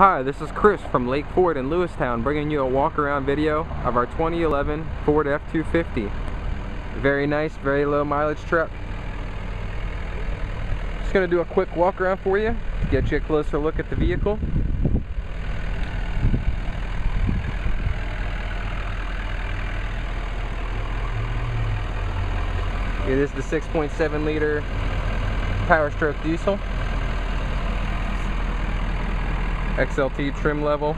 Hi, this is Chris from Lake Ford in Lewistown bringing you a walk around video of our 2011 Ford F-250. Very nice, very low mileage truck. Just going to do a quick walk around for you, to get you a closer look at the vehicle. It is the 6.7 liter Power Stroke diesel. XLT trim level,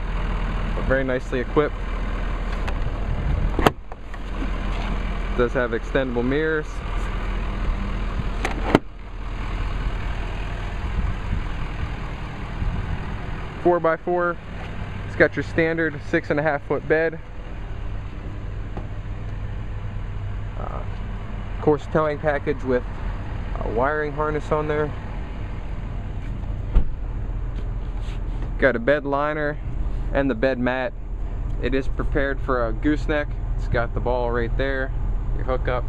very nicely equipped. Does have extendable mirrors. Four by four. It's got your standard six and a half foot bed. Uh, course, towing package with a wiring harness on there. Got a bed liner and the bed mat. It is prepared for a gooseneck. It's got the ball right there, your hookup.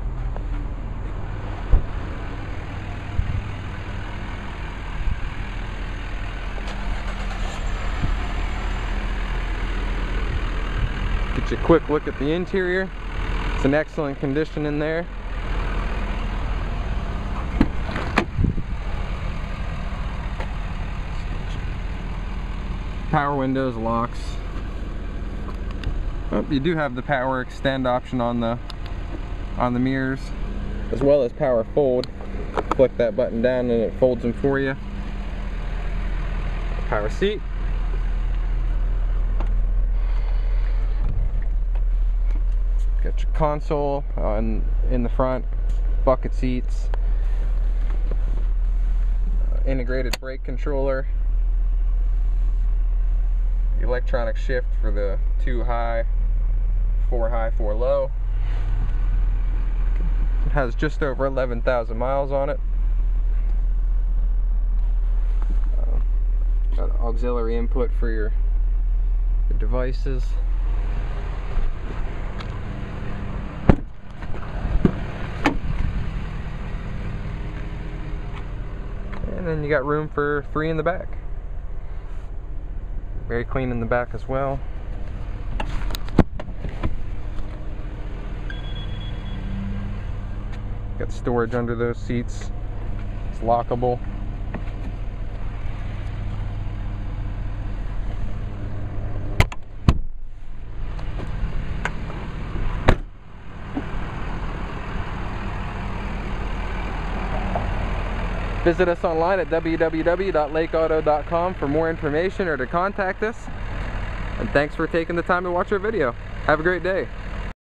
Get you a quick look at the interior. It's in excellent condition in there. Power windows, locks. Oh, you do have the power extend option on the on the mirrors, as well as power fold. Click that button down and it folds them for you. Power seat. Got your console on in the front, bucket seats, integrated brake controller, electronic shift for the two high, four high, four low. It has just over 11,000 miles on it. Uh, got auxiliary input for your, your devices. And then you got room for three in the back. Very clean in the back as well. Got storage under those seats. It's lockable. Visit us online at www.lakeauto.com for more information or to contact us. And thanks for taking the time to watch our video. Have a great day.